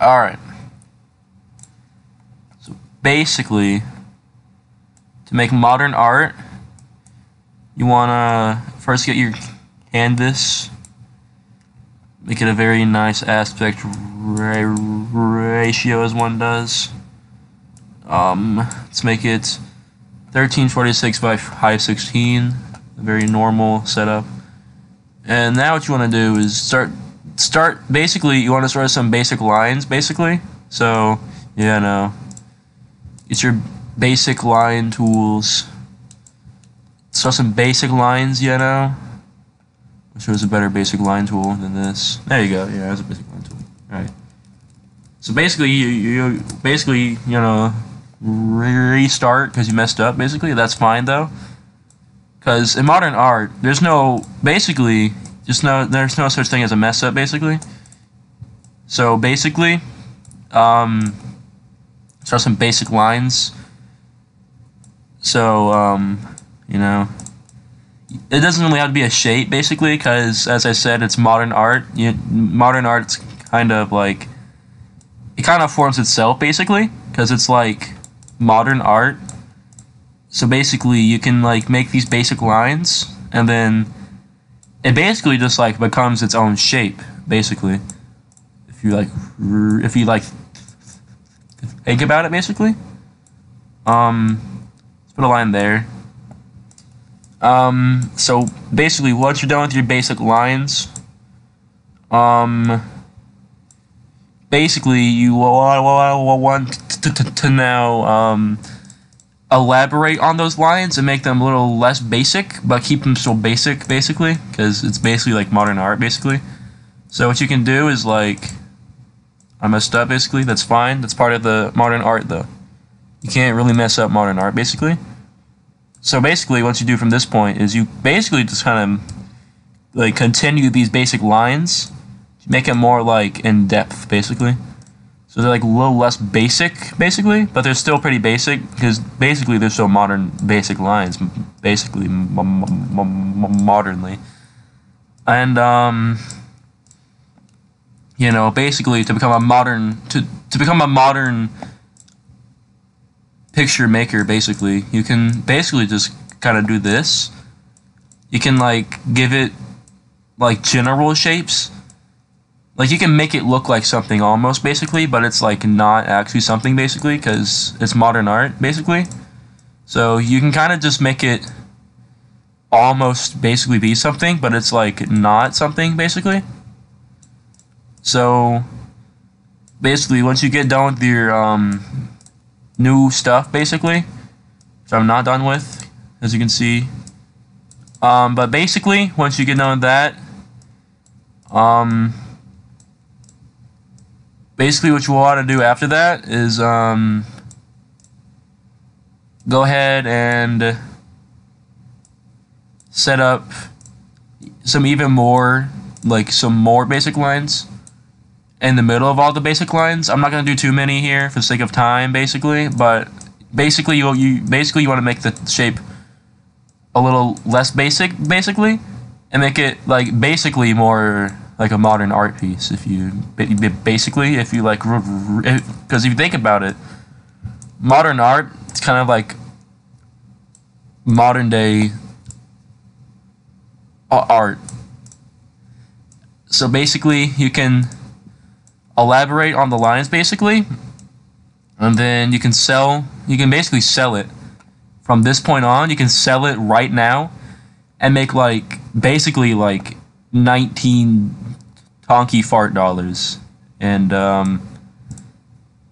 Alright. So basically, to make modern art, you want to first get your canvas, make it a very nice aspect ra ratio as one does. Um, let's make it 1346 by 516, a very normal setup. And now what you want to do is start start basically you want to start some basic lines basically. So yeah no. It's your basic line tools. Start some basic lines, you know. Which was a better basic line tool than this. There you go. Yeah, that's a basic line tool. All right. So basically, you, you basically you know restart because you messed up. Basically, that's fine though. Because in modern art, there's no basically just no there's no such thing as a mess up basically. So basically, um, start some basic lines. So um, you know, it doesn't really have to be a shape basically because as I said, it's modern art. You, modern art's kind of like it kind of forms itself basically because it's like modern art. So basically, you can like make these basic lines, and then it basically just like becomes its own shape. Basically, if you like, if you like, think about it. Basically, um, let's put a line there. Um, so basically, once you're done with your basic lines, um, basically you want to, now um, elaborate on those lines and make them a little less basic, but keep them still basic, basically, because it's basically like modern art, basically. So what you can do is like, I messed up, basically. That's fine. That's part of the modern art, though. You can't really mess up modern art, basically. So basically, what you do from this point is you basically just kind of like continue these basic lines, make it more like in depth, basically. So they're like a little less basic, basically, but they're still pretty basic because basically they're still modern basic lines, basically modernly. And um, you know, basically to become a modern to to become a modern picture maker, basically you can basically just kind of do this. You can like give it like general shapes like you can make it look like something almost basically but it's like not actually something basically because it's modern art basically. So you can kind of just make it almost basically be something but it's like not something basically. So basically once you get done with your um, new stuff basically which I'm not done with as you can see. Um, but basically once you get done with that um, basically what you want to do after that is um, go ahead and set up some even more like some more basic lines in the middle of all the basic lines. I'm not gonna do too many here for the sake of time basically but basically you, you basically you want to make the shape a little less basic basically and make it like basically more like a modern art piece if you basically if you like because if you think about it modern art it's kind of like modern day art. So basically you can elaborate on the lines basically and then you can sell you can basically sell it. From this point on you can sell it right now and make like basically like 19 Tonky Fart dollars. And um,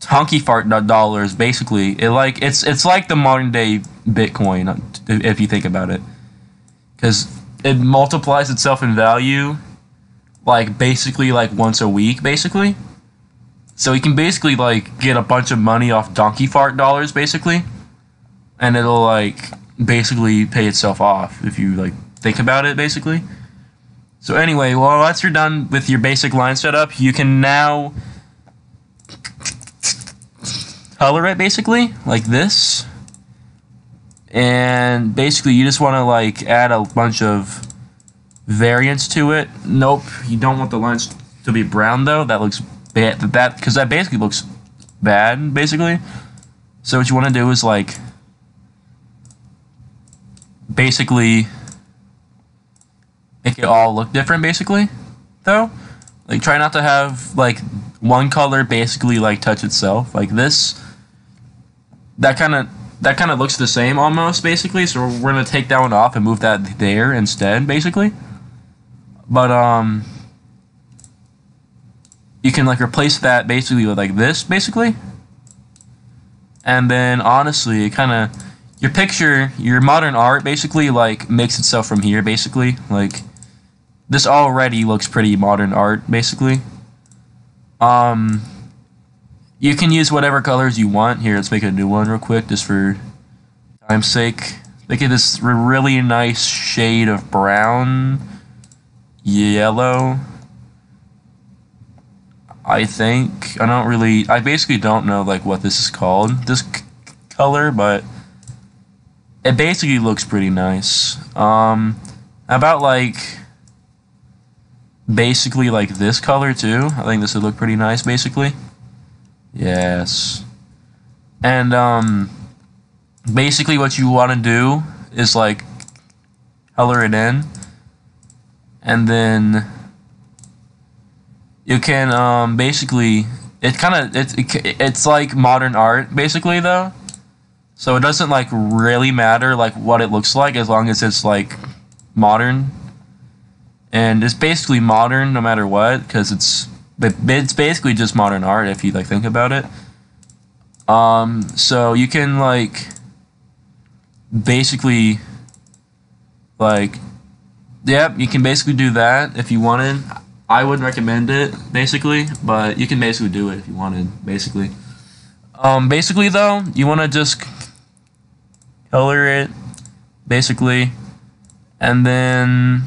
Tonky Fart dollars basically it like it's it's like the modern day Bitcoin uh, if you think about it. Cuz it multiplies itself in value like basically like once a week basically. So you can basically like get a bunch of money off donkey fart dollars basically. And it'll like basically pay itself off if you like think about it basically. So anyway, well, once you're done with your basic line setup, you can now color it basically like this. And basically you just want to like add a bunch of variants to it. Nope, you don't want the lines to be brown though. That looks bad that because that basically looks bad basically. So what you want to do is like basically make it all look different basically though. Like try not to have like one color basically like touch itself. Like this that kind of that kind of looks the same almost basically. So we're gonna take that one off and move that there instead basically. But um you can like replace that basically with like this basically. And then honestly it kind of your picture your modern art basically like makes itself from here basically. Like this already looks pretty modern art basically. Um you can use whatever colors you want. Here let's make a new one real quick just for time's sake. Make it this really nice shade of brown yellow. I think I don't really I basically don't know like what this is called this color but it basically looks pretty nice. Um about like basically like this color too. I think this would look pretty nice basically. Yes. And um basically what you want to do is like color it in. And then you can um, basically it kind of it's it, it's like modern art basically though. So it doesn't like really matter like what it looks like as long as it's like modern and it's basically modern no matter what because it's it's basically just modern art if you like think about it um so you can like basically like yep you can basically do that if you wanted I wouldn't recommend it, basically, but you can basically do it if you wanted, basically. Um, basically, though, you want to just color it, basically, and then,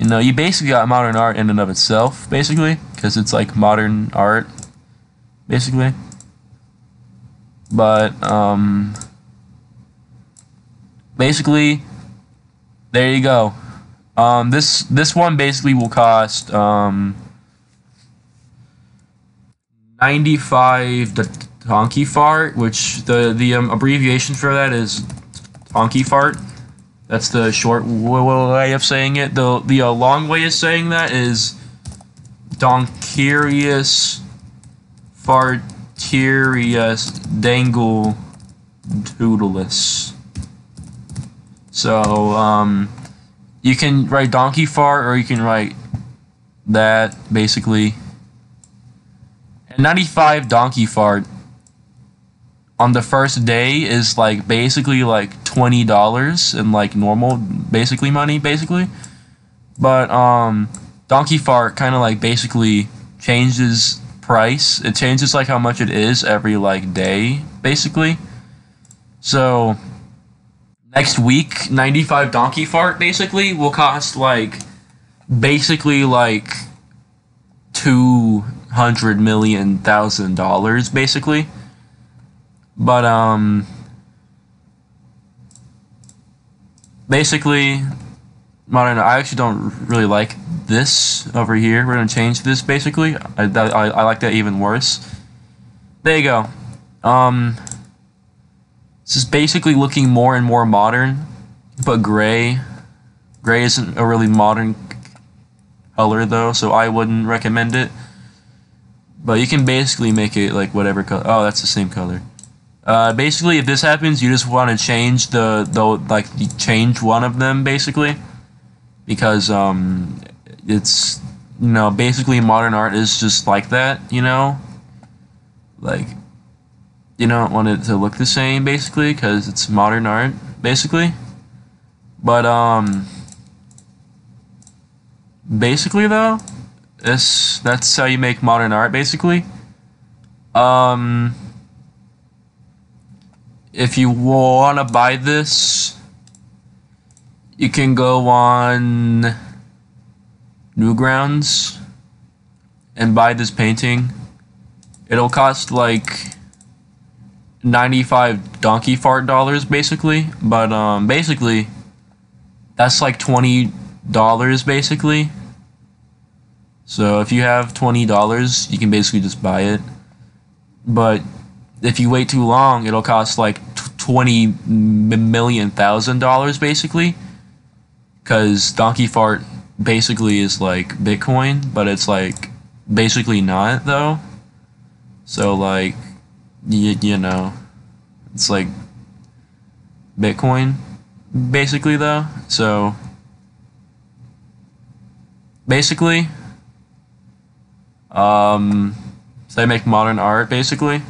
you know, you basically got modern art in and of itself, basically, because it's like modern art, basically. But, um, basically, there you go. Um, this this one basically will cost um, 95 donkey fart, which the the um, abbreviation for that is donkey fart. That's the short way of saying it. The the uh, long way of saying that is Donkerius Farterius Dangle Doodless. So, um, you can write donkey fart or you can write that basically. And 95 donkey fart on the first day is like basically like $20 in like normal basically money basically. But um donkey fart kind of like basically changes price. It changes like how much it is every like day basically. So next week 95 donkey fart basically will cost like basically like 200 million thousand dollars basically but um basically modern i actually don't really like this over here we're gonna change this basically i, I, I like that even worse there you go um this is basically looking more and more modern. But gray. Gray isn't a really modern color though, so I wouldn't recommend it. But you can basically make it like whatever color. Oh, that's the same color. Uh, basically, if this happens, you just want to change the, the like change one of them basically, because um, it's you know basically modern art is just like that, you know, like you don't want it to look the same basically because it's modern art basically. But um basically though this that's how you make modern art basically. Um if you want to buy this you can go on Newgrounds and buy this painting it'll cost like 95 donkey fart dollars basically but um basically that's like 20 dollars basically So if you have twenty dollars, you can basically just buy it. But if you wait too long, it'll cost like twenty million thousand dollars basically. Because Donkey Fart basically is like Bitcoin, but it's like basically not though. So like, you, you know, it's like Bitcoin basically though. So basically, um, so I make modern art basically.